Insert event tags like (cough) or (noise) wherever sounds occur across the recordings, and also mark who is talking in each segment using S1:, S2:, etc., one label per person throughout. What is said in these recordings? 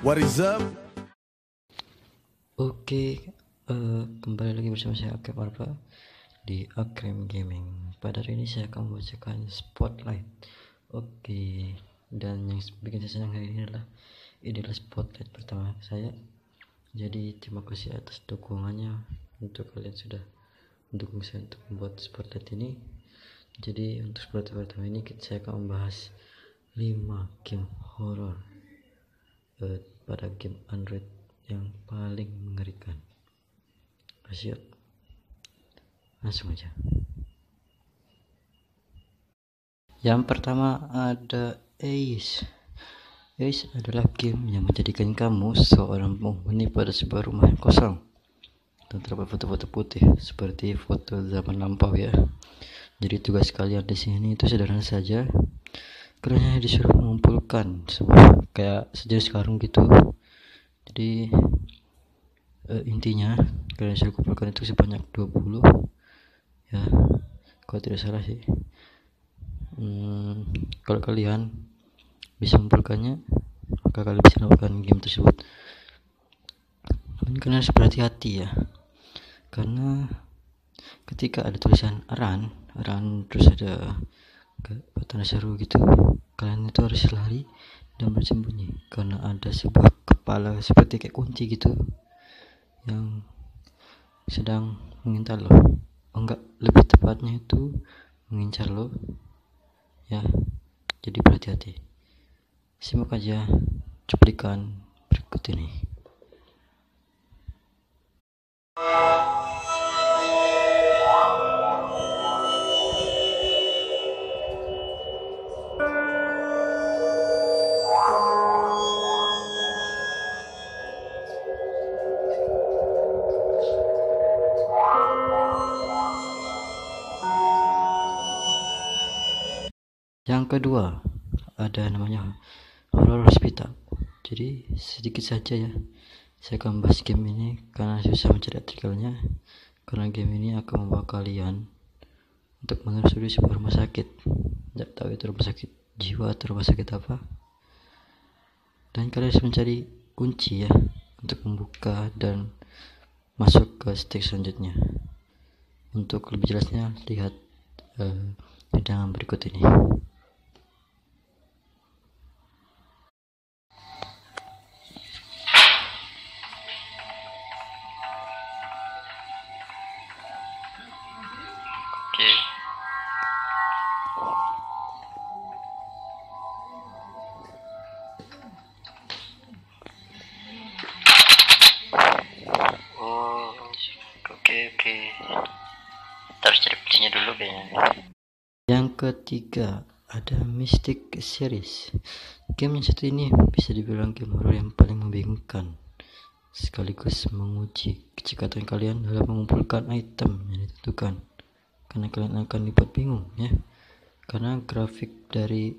S1: What is up?
S2: Oke, eh, kembali lagi bersama saya Akep Arfa di Akrem Gaming. Pada hari ini saya akan membacakan Spotlight. Oke, dan yang bikin saya senang hari ini adalah ini adalah Spotlight pertama saya. Jadi terima kasih atas dukungannya untuk kalian sudah mendukung saya untuk membuat Spotlight ini. Jadi untuk Spotlight pertama ini saya akan membahas 5 game horror pada game Android yang paling mengerikan. Siap? Langsung aja. Yang pertama ada Ace. Ace adalah game yang menjadikan kamu seorang penghuni pada sebuah rumah yang kosong dan terdapat foto-foto putih seperti foto zaman lampau ya. Jadi tugas kalian di sini itu sederhana saja. Hanya disuruh mengumpulkan sebuah kayak sejenis karung gitu. Jadi eh, intinya kalian disuruh kumpulkan itu sebanyak 20 ya kalau tidak salah sih. Hmm, kalau kalian bisa mengumpulkannya maka kalian bisa melakukan game tersebut. Dan kalian harus berhati-hati ya. Karena ketika ada tulisan run run terus ada ke tanda seru gitu. Kalian itu harus lari dan bersembunyi karena ada sebuah kepala seperti kayak kunci gitu yang sedang mengincar lo. Oh, enggak lebih tepatnya itu mengincar lo. Ya jadi berhati-hati. Simak aja cuplikan berikut ini Yang kedua ada namanya horror hospital. Jadi sedikit saja ya. Saya akan bahas game ini karena susah mencari artikelnya. Karena game ini akan membawa kalian untuk menelusuri sebuah rumah sakit. Tidak tahu itu rumah sakit jiwa atau rumah sakit apa. Dan kalian harus mencari kunci ya untuk membuka dan masuk ke stage selanjutnya. Untuk lebih jelasnya lihat eh, hidangan berikut ini. Yang ketiga ada Mystic Series. Game yang satu ini bisa dibilang game horror yang paling membingungkan sekaligus menguji kecekatan kalian dalam mengumpulkan item yang ditentukan karena kalian akan dibuat bingung ya. Karena grafik dari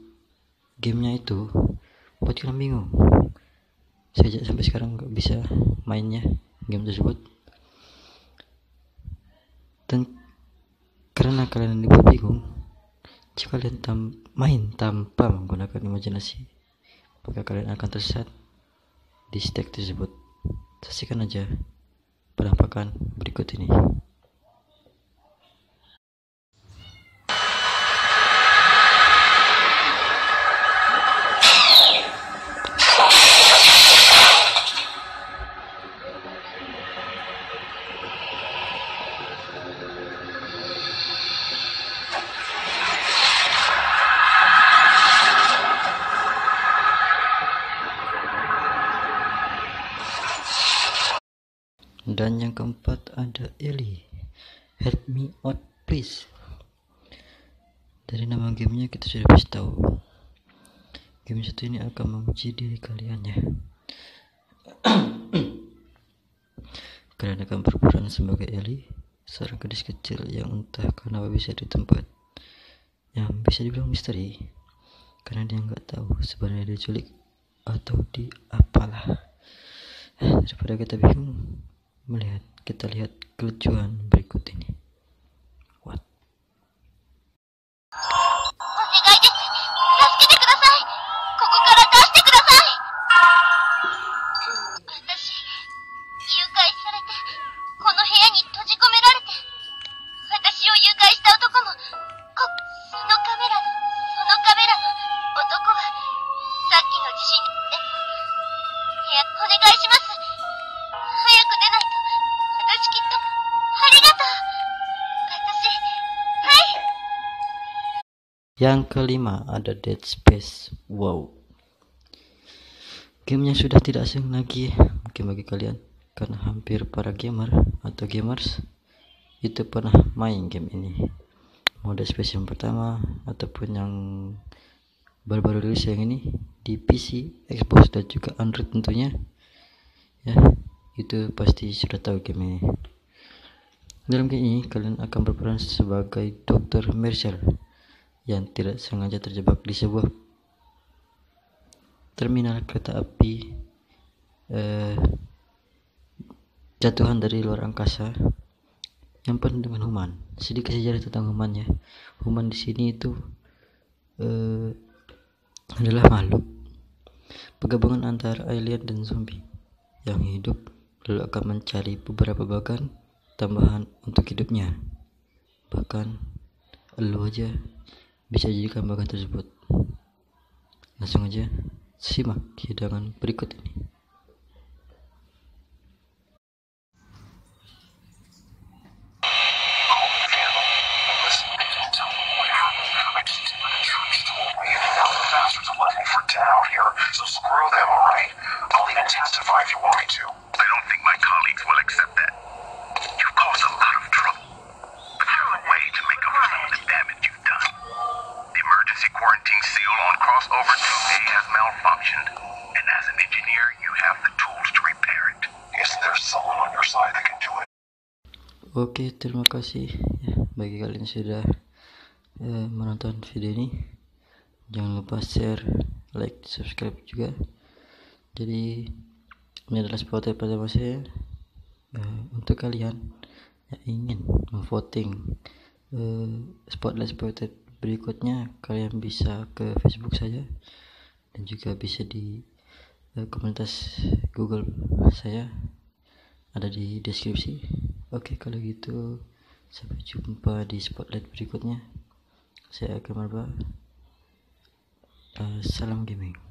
S2: gamenya itu buat kalian bingung. Saya sampai sekarang nggak bisa mainnya game tersebut. Dan karena kalian dibuat bingung? Jika kalian tam main tanpa menggunakan imajinasi maka kalian akan tersesat di stack tersebut. Saksikan aja penampakan berikut ini dan yang keempat ada Ellie help me out please. Dari nama gamenya kita sudah bisa tahu. Game satu ini akan menguji diri kalian ya. (clears throat) Kalian akan berperan sebagai Ellie seorang gadis kecil yang entah kenapa bisa di tempat yang bisa dibilang misteri. Karena dia nggak tahu sebenarnya diculik atau di apalah. Daripada kita bingung melihat kita lihat kelucuan berikut ini Yang kelima ada Dead Space. Wow. Gamenya sudah tidak asing lagi mungkin bagi kalian karena hampir para gamer atau gamers itu pernah main game ini. Mau Dead Space yang pertama ataupun yang baru-baru rilis yang ini di PC, Xbox dan juga Android tentunya. Ya, itu pasti sudah tahu game ini. Dalam game ini kalian akan berperan sebagai Dr. Marshall yang tidak sengaja terjebak di sebuah terminal kereta api eh, jatuhan dari luar angkasa yang penuh dengan human. Sedikit sejarah tentang humannya. Human di sini itu eh, adalah makhluk penggabungan antara alien dan zombie yang hidup lalu akan mencari beberapa bagan tambahan untuk hidupnya. Bahkan lu aja bisa jadikan bagan tersebut. Langsung aja simak hidangan berikut ini. Oke, terima kasih ya bagi kalian sudah eh, menonton video ini. Jangan lupa share, like, subscribe juga. Jadi ini adalah spotlight pertama saya eh, untuk kalian yang ingin memvoting eh, spotlight berikutnya kalian bisa ke Facebook saja dan juga bisa di eh, komunitas Google saya ada di deskripsi. Oke, kalau gitu sampai jumpa di spotlight berikutnya. Saya akan. Eh, salam gaming.